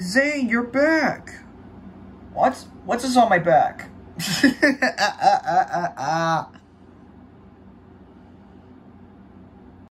Zane, you're back. What? What's this on my back? ah, ah, ah. ah, ah.